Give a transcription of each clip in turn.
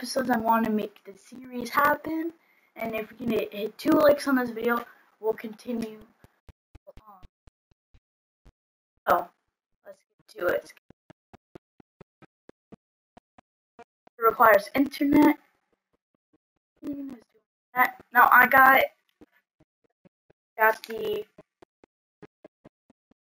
episodes I want to make the series happen. And if we can hit, hit two likes on this video, we'll continue. Um, oh, let's get to it. It requires internet. Now I got got the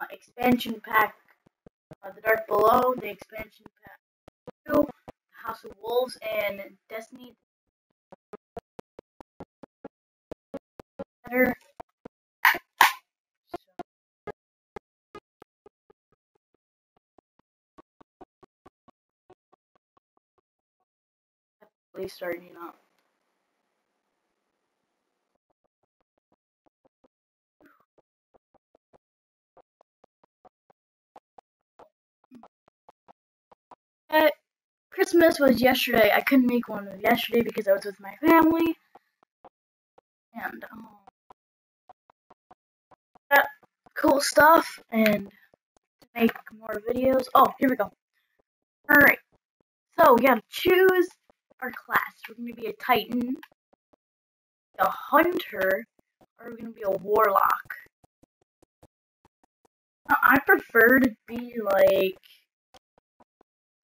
uh, expansion pack, uh, the Dark Below, the expansion pack two, House of Wolves, and Destiny. Better. So, starting up. Christmas was yesterday. I couldn't make one yesterday because I was with my family. And, um, cool stuff and to make more videos. Oh, here we go. Alright. So, we gotta choose our class. We're gonna be a Titan, a Hunter, or we're gonna be a Warlock. I prefer to be like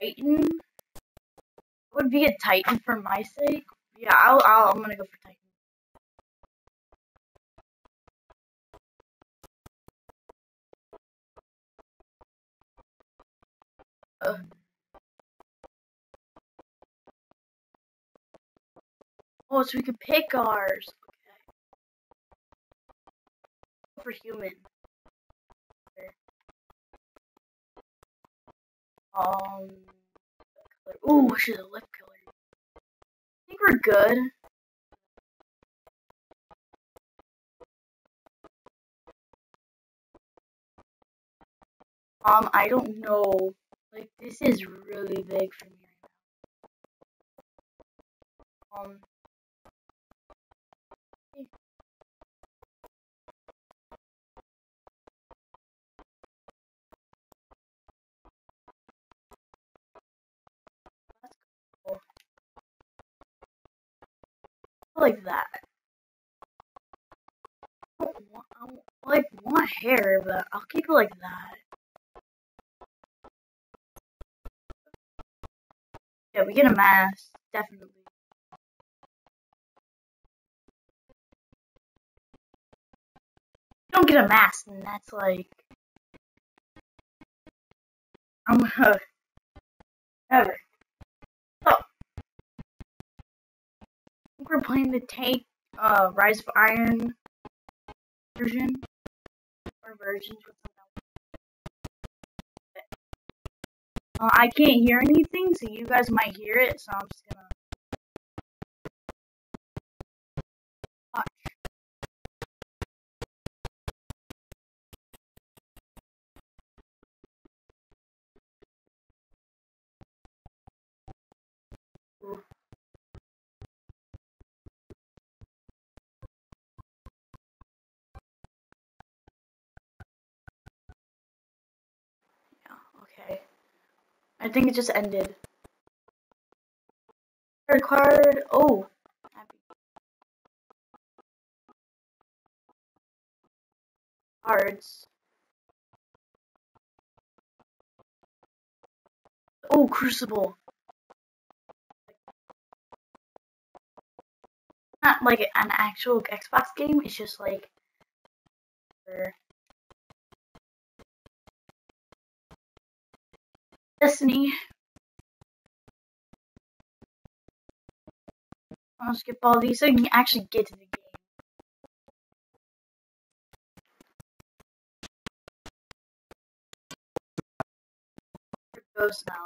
Titan. Would be a Titan for my sake. Yeah, I'll, I'll I'm gonna go for Titan. Oh, so we can pick ours. Okay. For human. Um. Ooh, she's a lip killer. I think we're good. Um, I don't know. Like, this is really big for me right now. Um. Like that. I don't want, I don't, like want hair, but I'll keep it like that. Yeah, we get a mask, definitely. don't get a mask, and that's like I'm gonna ever. We're playing the tank uh, Rise of Iron version or versions uh, I can't hear anything, so you guys might hear it, so I'm just gonna I think it just ended. Card. Oh. Cards. Oh, Crucible. Not like an actual Xbox game, it's just like Destiny. I'll skip all these so you can actually get to the game. Here goes now.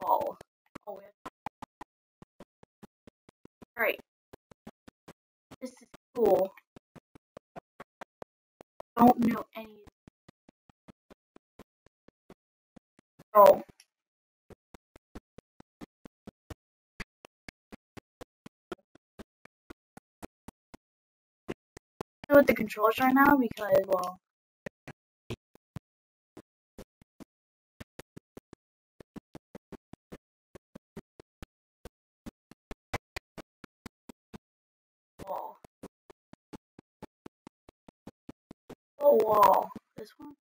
Ball. Oh, yeah. Alright. This is cool. Don't know any Oh. with the controls right now because, well, wall. Oh, wall. This one?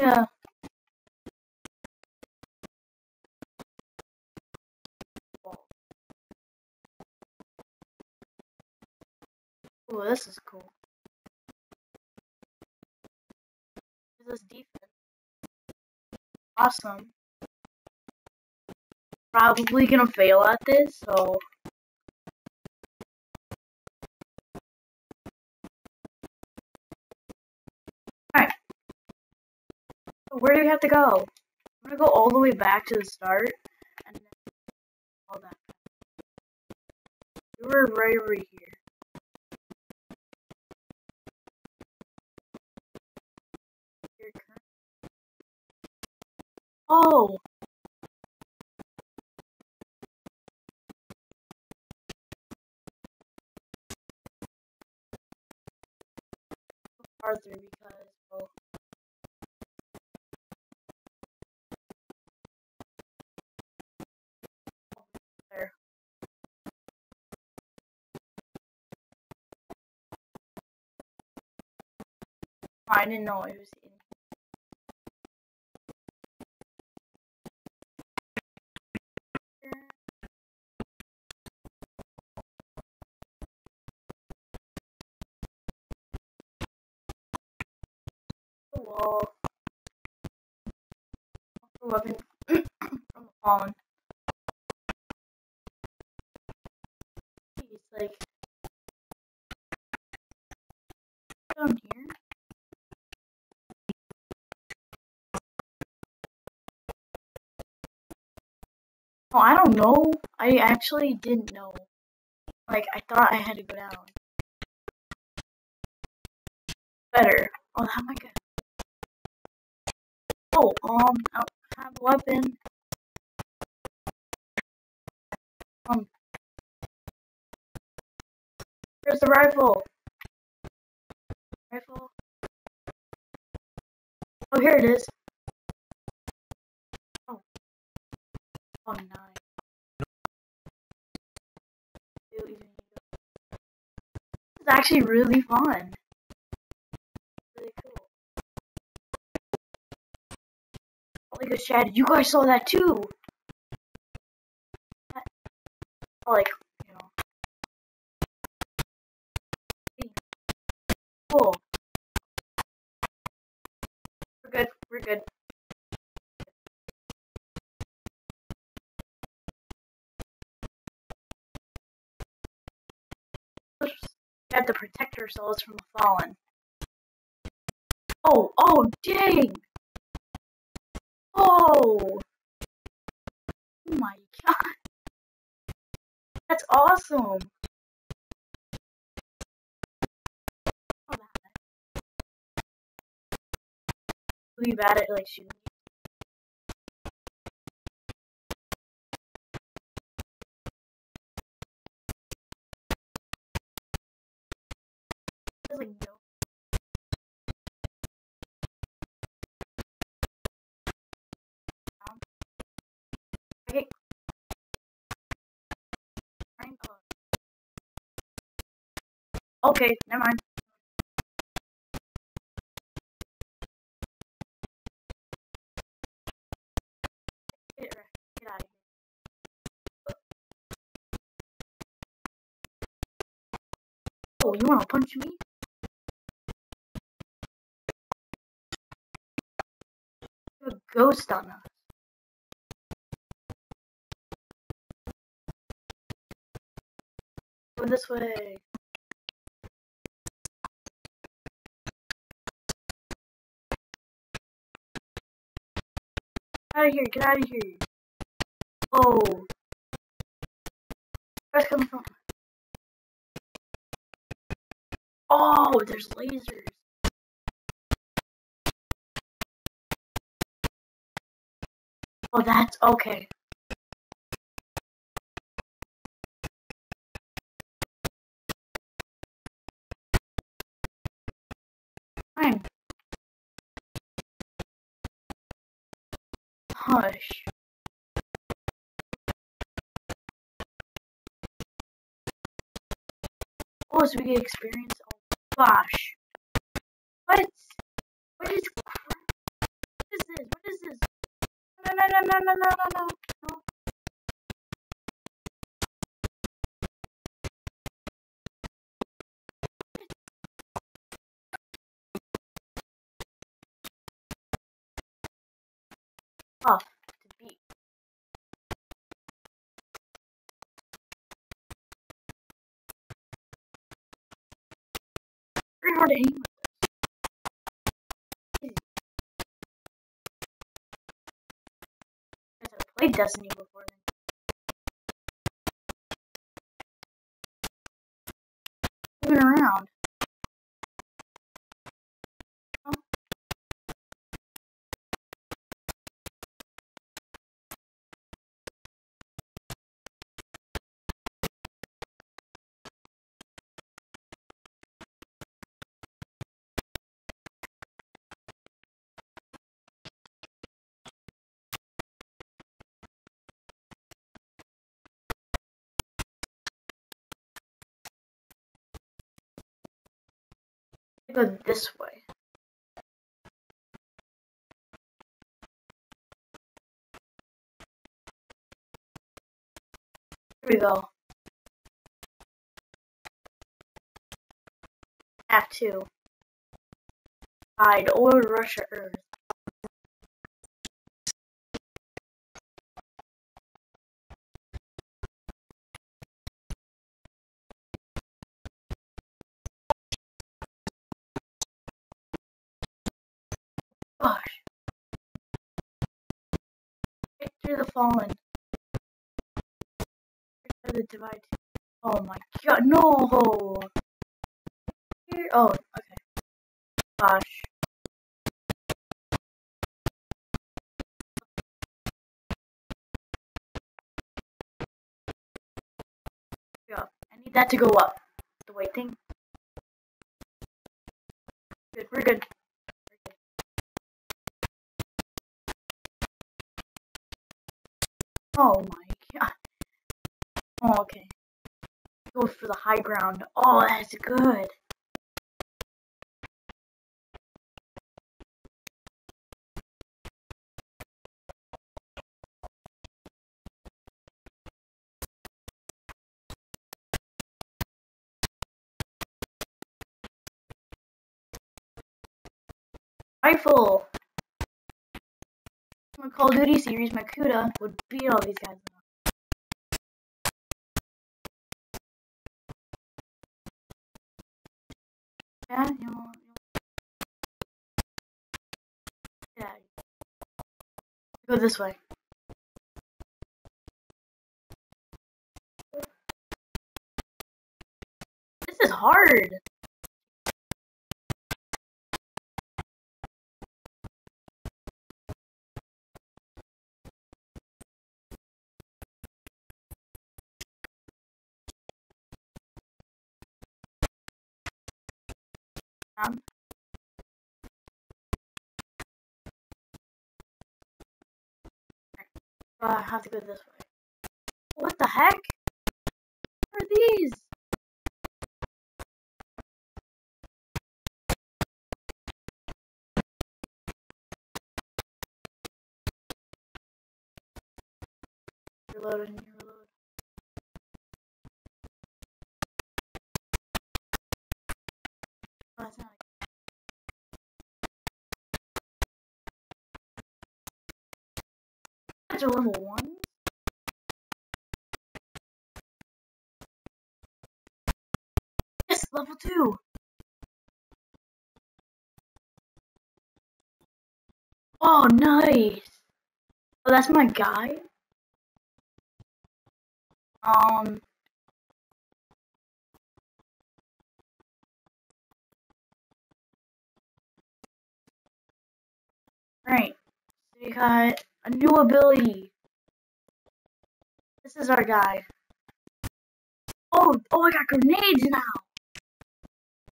Yeah. Oh, this is cool. This is defense. Awesome. Probably gonna fail at this, so Where do we have to go? I'm gonna go all the way back to the start and then all that. We were right over here. Oh! Arthur because I didn't know it was in wall. Weapon from the fallen. He's like down here. Oh, I don't know. I actually didn't know. Like, I thought I had to go down. Better. Oh, how am I good? Oh, um, I have a weapon. Um, where's the rifle? Rifle? Oh, here it is. Oh. Ew, even- It's actually really fun. Really cool. Oh Holy good Chad, you guys saw that too! Oh, like, you know. Cool. We're good, we're good. Have to protect ourselves from the fallen. Oh, oh, dang! Oh! Oh my god! That's awesome! Bad at like shooting. No Okay. Never mind. Oh, you wanna punch me? Ghost on us. Go this way. Get Out of here, get out of here. Oh. Where's coming from? Oh, there's lasers. Oh, that's okay. Fine. Hush. Oh, so we get experience. Oh, gosh. What? What is no, no, no, no, no, no, no. Off to beat hard to aim with this. I've go this way. Here we go. Act 2. Hide old Russia Earth. Gosh. Victor the Fallen. Victor the Divide. Oh my god, no! Here, oh, okay. Gosh. Yeah, I need that to go up. The white thing. Good, we're good. Oh my god. Oh, okay. Go for the high ground. Oh, that's good. Rifle! My Call of Duty series, my Kuda would beat all these guys. Yeah, you know, yeah. Go this way. This is hard. Um, uh, I have to go this way. What the heck? What are these? Oh, that's not That's a level one. Yes, level two. Oh, nice. Oh, that's my guy. Um. Right. So we got a new ability. This is our guy. Oh, oh, I got grenades now.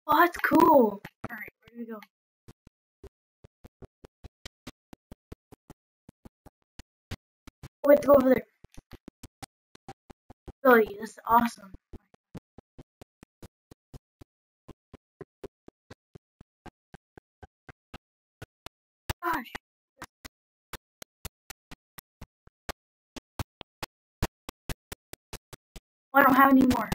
Oh, that's cool. Alright, where do we go? Oh, we have to go over there. Billy, this is awesome. Gosh. I don't have any more.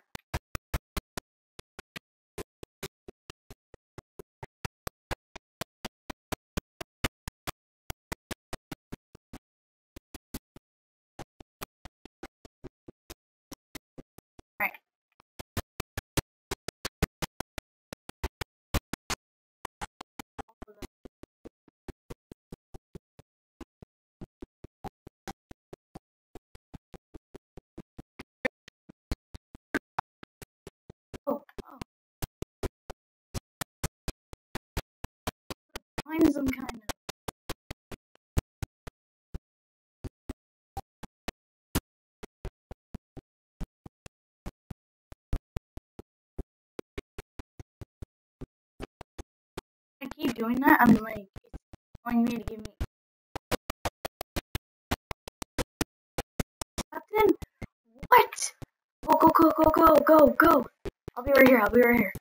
Kind of. I keep doing that. I'm like, telling me to give me. Captain, what? Go go go go go go go! I'll be right here. I'll be right here.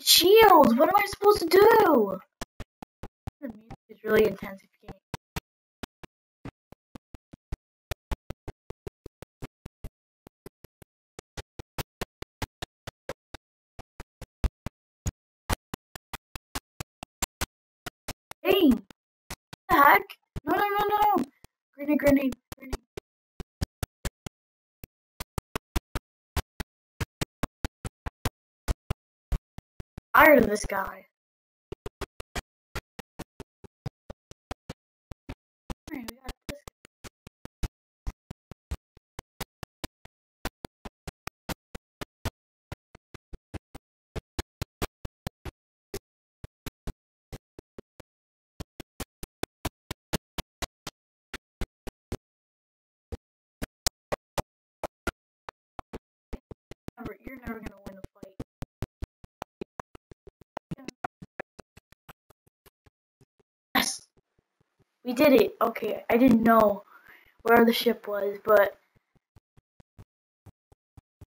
Shield! What am I supposed to do? The music is really intense. Hey! What the heck? No, no, no, no, no! Grenade, grenade, Tired of this guy. You're never gonna win a fight. Yes! We did it! Okay, I didn't know where the ship was, but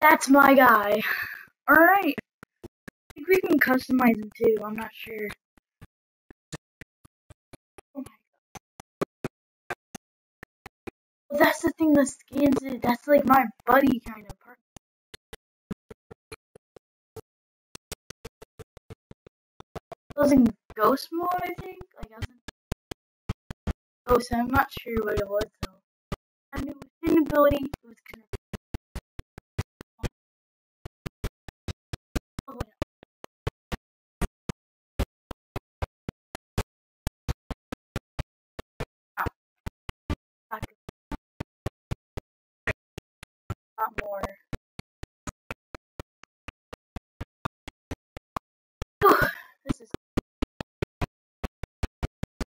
that's my guy. Alright. I think we can customize him too, I'm not sure. Oh that's the thing the skins is. That's like my buddy kind of part. It was in ghost mode, I think. Like I was in so I'm not sure what it was though. I knew his ability. It was of. Oh, yeah. Oh. More. this is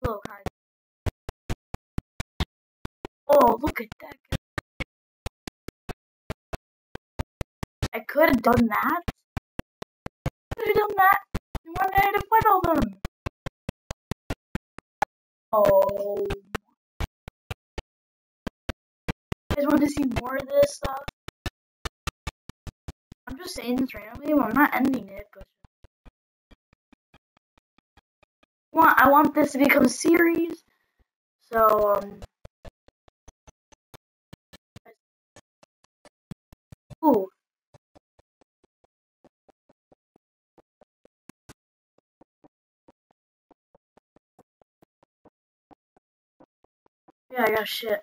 low card. Oh, look at that. I could have done that. Could have done that. You wanted to fight all them. Oh. You guys want to see more of this stuff? I'm just saying this randomly. Well, I'm not ending it, but want I want this to become a series. So um Ooh. Yeah, I got shit.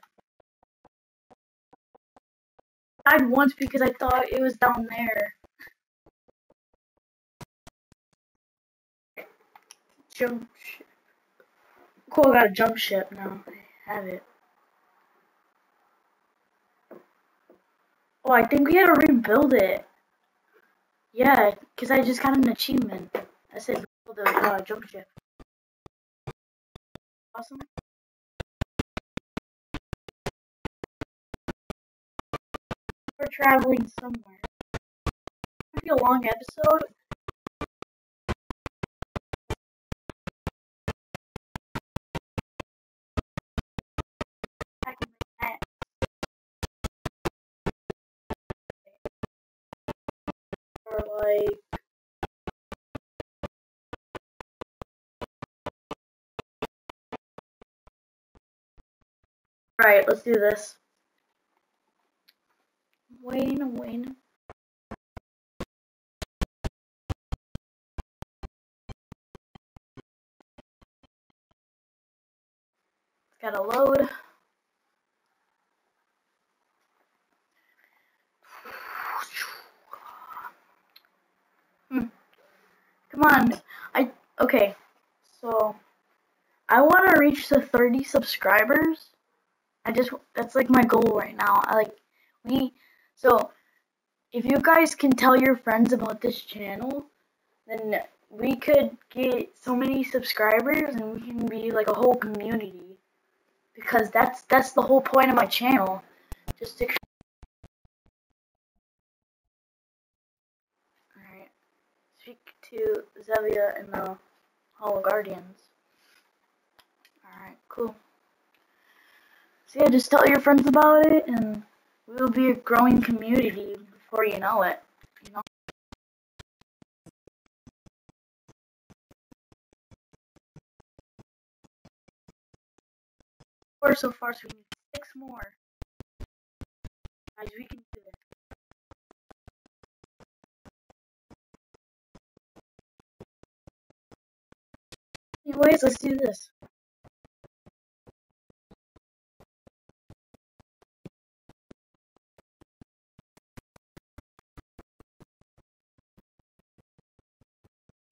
I died once because I thought it was down there. Jump ship. Cool, I got a jump ship now. I have it. Oh, I think we had to rebuild it. Yeah, because I just got an achievement. I said rebuild the uh, jump ship. Awesome. We're traveling somewhere. It's going to be a long episode. Like Alright, let's do this. Wayne, Wayne. It's gotta load. I okay. So I want to reach the 30 subscribers. I just that's like my goal right now. I like we so if you guys can tell your friends about this channel, then we could get so many subscribers and we can be like a whole community. Because that's that's the whole point of my channel. Just to to Zevia and the Hollow Guardians. Alright, cool. So yeah, just tell your friends about it, and we'll be a growing community before you know it. You know. Four so far, so we need six more. Guys, we can Anyways, let's do this.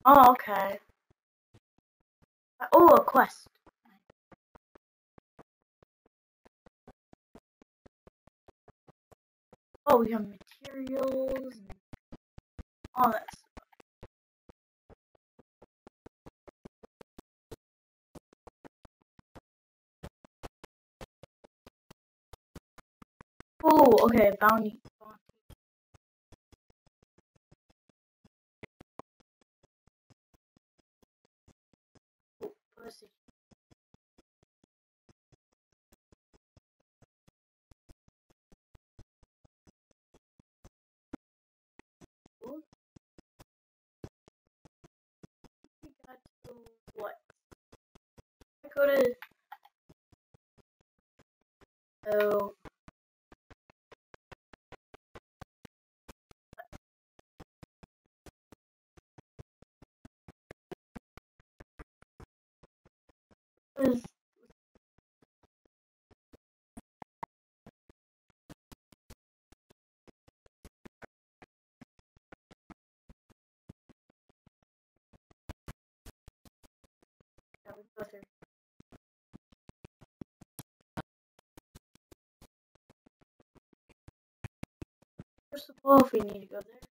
Oh, okay. Oh, a quest. Oh, we have materials and all that Oh, okay, bounty. what? I go to oh is First of all, if we need to go there.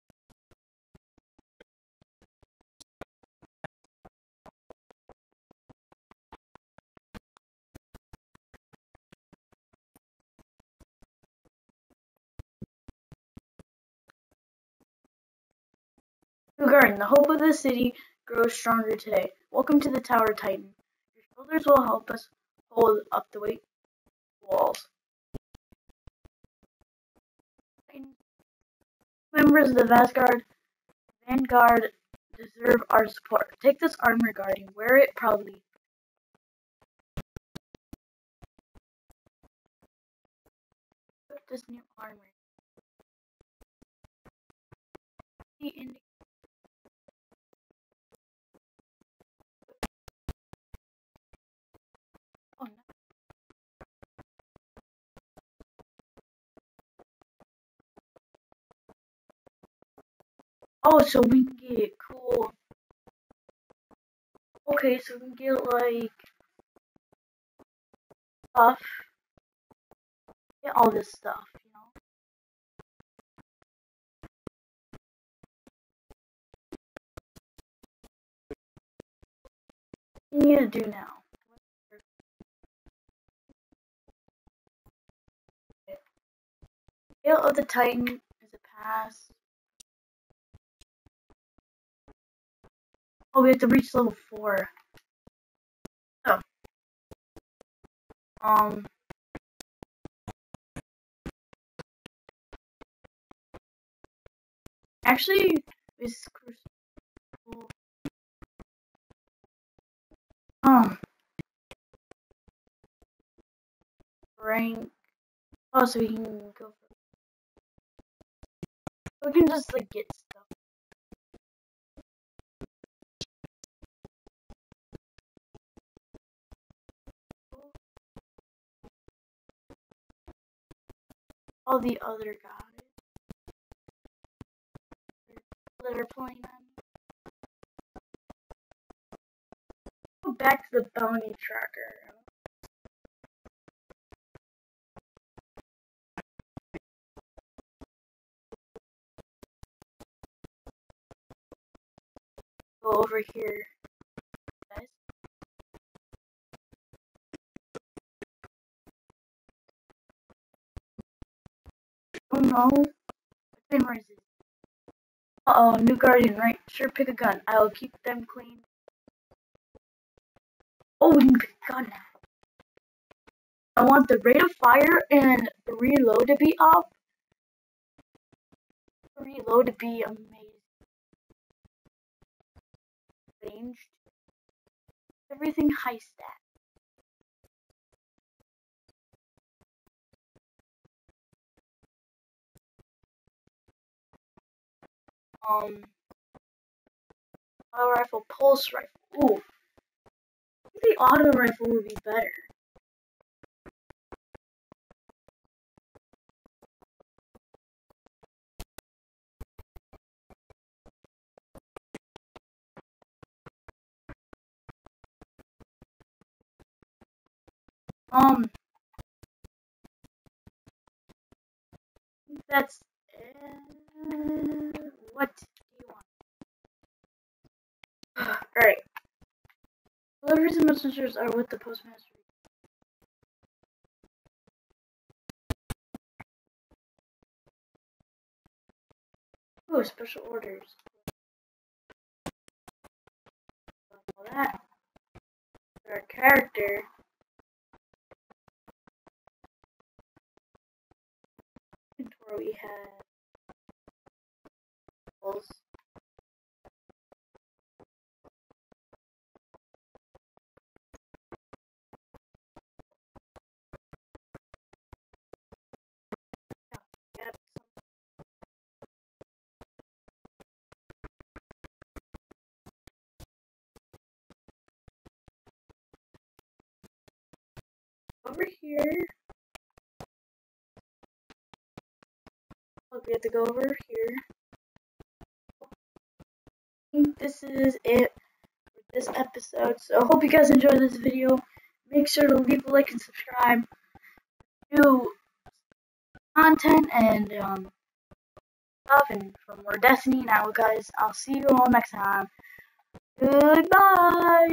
Guardian, the hope of the city grows stronger today. Welcome to the Tower Titan. Your shoulders will help us hold up the weight walls. Members of the Vanguard, Vanguard deserve our support. Take this armor Guardian. Wear it proudly. This new armor. The Oh, so we can get cool. Okay, so we can get like stuff. Get all this stuff, you know. What do you need to do now? Tale of the Titan is a pass. Oh, we have to reach level 4. Oh. Um. Actually, this crucible. Um. Rank. Oh, so we can go. For, we can just like get All the other guys that are playing. Go back to the bounty tracker. Go over here. No. Is it? Uh oh, new guardian, right? Sure, pick a gun. I will keep them clean. Oh, we can pick a gun now. I want the rate of fire and the reload to be up. Reload to be amazing. Ranged. Everything high stat. Um auto rifle, pulse rifle. Ooh, I think the auto rifle would be better. Um, that's. Uh, what do you want? Alright. Deliveries and messengers are with the postmaster. Ooh, special orders. All that. Our character. Where we have over here. Look, we have to go over here. This is it for this episode. So I hope you guys enjoyed this video. Make sure to leave a like and subscribe. New content and um, stuff and for more Destiny. Now, guys, I'll see you all next time. Goodbye.